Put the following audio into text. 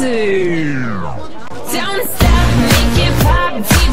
to. Don't stop, make it pop.